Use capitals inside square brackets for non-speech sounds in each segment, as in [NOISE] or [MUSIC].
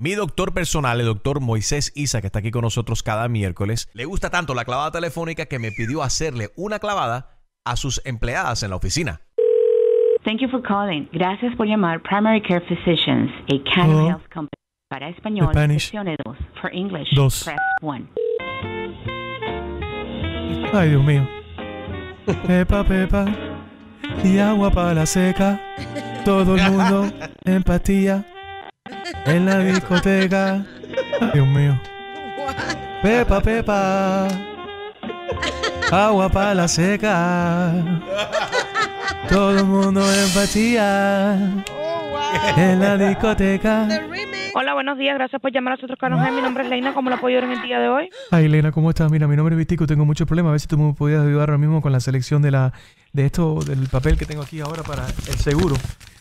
Mi doctor personal, el doctor Moisés Isa, que está aquí con nosotros cada miércoles, le gusta tanto la clavada telefónica que me pidió hacerle una clavada a sus empleadas en la oficina. Thank you for calling. Gracias por llamar Primary Care Physicians, a Canada Hello. Health Company. Para español, Spanish. presione 2. For English, Dos. press 1. Ay, Dios mío. Pepa, pepa. Y agua para la seca. Todo el mundo en pastilla. En la discoteca. Dios mío. Pepa, pepa. Agua para la seca. Todo el mundo en pastilla. En la discoteca. Hola, buenos días. Gracias por llamar a nosotros, Carlos. Mi nombre es Leina. ¿Cómo la puedo ayudar en el día de hoy? Ay, Elena, ¿cómo estás? Mira, mi nombre es Vitico, tengo muchos problemas. A ver si tú me podías ayudar ahora mismo con la selección de la de esto, del papel que tengo aquí ahora para el seguro.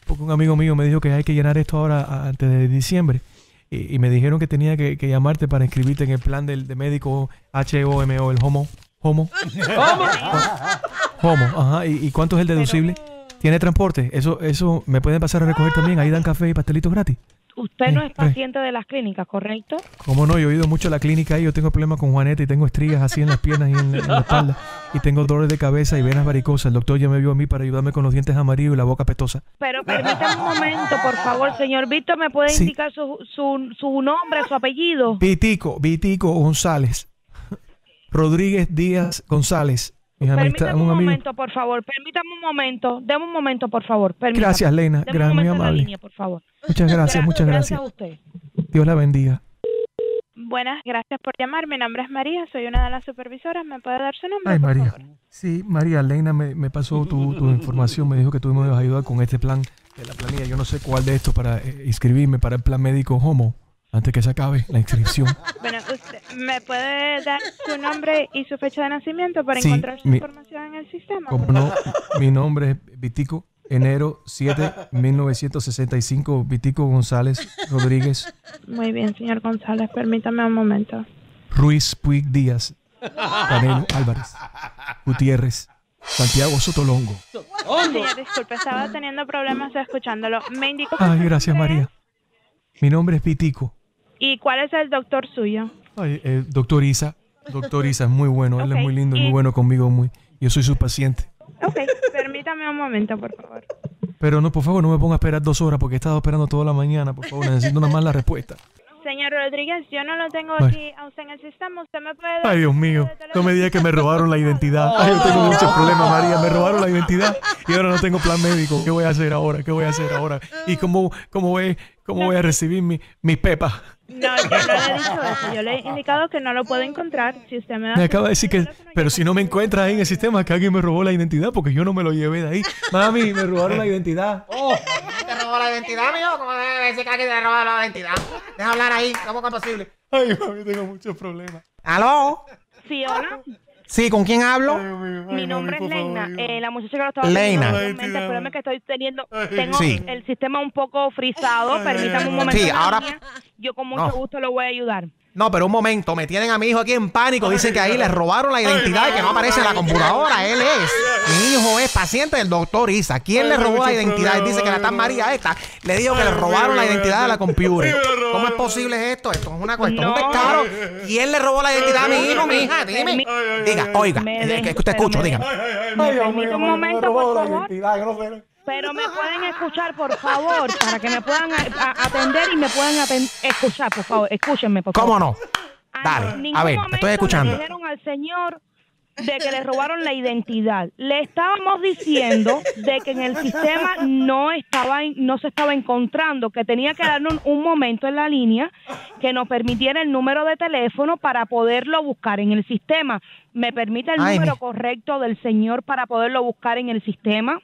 Porque un amigo mío me dijo que hay que llenar esto ahora antes de diciembre. Y, y me dijeron que tenía que, que llamarte para inscribirte en el plan del de médico HOMO, el homo. Homo. [LAUGHS] Homo, ajá. ¿Y, y cuánto es el deducible? ¿Tiene transporte? Eso, eso me pueden pasar a recoger también. Ahí dan café y pastelitos gratis. Usted no es paciente de las clínicas, ¿correcto? Como no, yo he ido mucho a la clínica y yo tengo problemas con Juaneta y tengo estrías así en las piernas y en, la- en la espalda. Y tengo dolores de cabeza y venas varicosas. El doctor ya me vio a mí para ayudarme con los dientes amarillos y la boca pestosa. Pero permítame un momento, por favor, señor Víctor, ¿me puede Sí. indicar su, su, su nombre, su apellido? Vitico, Vitico González. Rodríguez Díaz González. Permítame un un momento, por favor. Permítame un momento. Deme un momento, por favor. Permítame. Gracias, Lena. Deme Gran- un muy amable. línea, por favor. Muchas gracias, muchas gracias. a usted. Dios la bendiga. Buenas, gracias por llamar. Mi nombre es María, soy una de las supervisoras. ¿Me puede dar su nombre? Ay, por María. favor? Sí, María, Lena me, me pasó tu, tu información. Me dijo que tú me ibas a ayudar con este plan de la planilla. Yo no sé cuál de estos para eh, inscribirme para el plan médico Homo antes que se acabe la inscripción. [LAUGHS] Bueno, usted me puede dar su nombre y su fecha de nacimiento para Sí, encontrar su mi- información en el sistema. Como no, mi nombre es Vitico, enero 7, 1965, Vitico González Rodríguez Muy bien, señor González, permítame un momento. Ruiz Puig Díaz, Canelo Álvarez, Gutiérrez, Santiago Sotolongo. Señor, disculpe, estaba teniendo problemas escuchándolo. Me indicó Ay, gracias María. Mi nombre es Vitico. ¿Y cuál es el doctor suyo? Ay, eh, doctor Isa, doctor Isa es muy bueno, él es muy lindo y muy bueno conmigo, muy. Yo soy su paciente. Ok, permítame un momento, por favor. Pero no, por favor, no me ponga a esperar dos horas porque he estado esperando toda la mañana. Por favor, necesito una más la respuesta. Señor Rodríguez, yo no lo tengo aquí a usted en el sistema. ¿Usted me puede Ay, Dios mío. No me diga que me robaron la identidad. Ay, yo tengo muchos problemas, María. Me robaron la identidad y ahora no tengo plan médico. ¿Qué voy a hacer ahora? ¿Qué voy a hacer ahora? ¿Y cómo, cómo, voy, cómo voy a recibir mi, mis pepas? No, yo no le he dicho eso. Yo le he indicado que no lo puedo encontrar. Si usted me da Me acaba de decir que, pero si no me encuentras ahí en el sistema, que alguien me robó la identidad porque yo no me lo llevé de ahí. Mami, me robaron la identidad. ¿Te robó la identidad, mijo? ¿Cómo debe decir que alguien te robó la identidad? Deja hablar ahí, ¿cómo es posible? Ay, mami, tengo muchos problemas. ¿Aló? Sí, hola. Sí, ¿con quién hablo? Mi nombre es Leina. Eh, la muchacha que lo estaba Leina. teniendo anteriormente, el problema es que estoy teniendo, tengo Sí. el sistema un poco frisado. Permítame un momento. Sí, ahora-. Yo con mucho No. gusto lo voy a ayudar. No, pero un momento, me tienen a mi hijo aquí en pánico. Dicen que ahí le robaron la identidad y que no aparece en la computadora. Él es. Mi hijo es paciente del doctor Isa. ¿Quién le robó la identidad? Él dice que la tan María esta le dijo que le robaron la identidad de la computer. ¿Cómo es posible esto? Esto es una cuestión, un No. descaro. ¿Quién le robó la identidad a mi hijo, mi hija? Dime. Diga, oiga, es que usted escucho, me dígame. ¿Me permite un momento, por favor? Pero me pueden escuchar, por favor, para que me puedan atender y me puedan escuchar, por favor. Escúchenme, por favor. ¿Cómo no? Ah, Dale, a ver, estoy escuchando. Le dijeron al señor de que le robaron la identidad. Le estábamos diciendo de que en el sistema no estaba no se estaba encontrando, que tenía que darnos un, un momento en la línea que nos permitiera el número de teléfono para poderlo buscar en el sistema. ¿Me permite el Ay, número mi- correcto del señor para poderlo buscar en el sistema?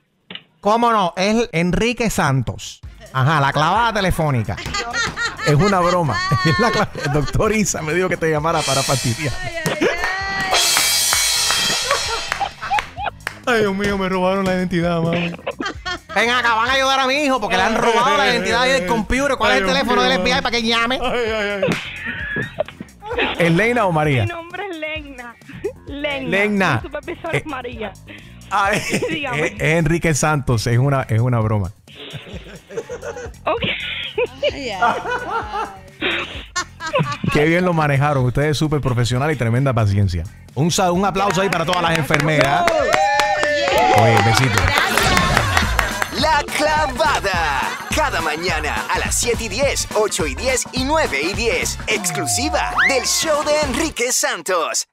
¿Cómo no? Es Enrique Santos. Ajá, la clavada telefónica. Es una broma. [LAUGHS] Es la El doctor Isa me dijo que te llamara para fastidiar. Ay, Dios mío, me robaron la identidad, mami. Ven acá, van a ayudar a mi hijo porque le han robado la identidad ahí del computer. ¿Cuál es el teléfono del FBI para que llame? Ay, ay, ay. ¿Es Leina o Mi María? nombre es Legna. Legna. Legna. Mi supervisora Eh, es María. Es, [LAUGHS] es Enrique Santos, es una, es una broma. Ok. Ay, ay, ay. Qué bien lo manejaron. Ustedes súper profesional y tremenda paciencia. Un, sa- un aplauso ahí para todas las enfermeras. Oye, besito. La clavada. Cada mañana a las 7 y 10, 8 y 10 y 9 y 10. Exclusiva del show de Enrique Santos.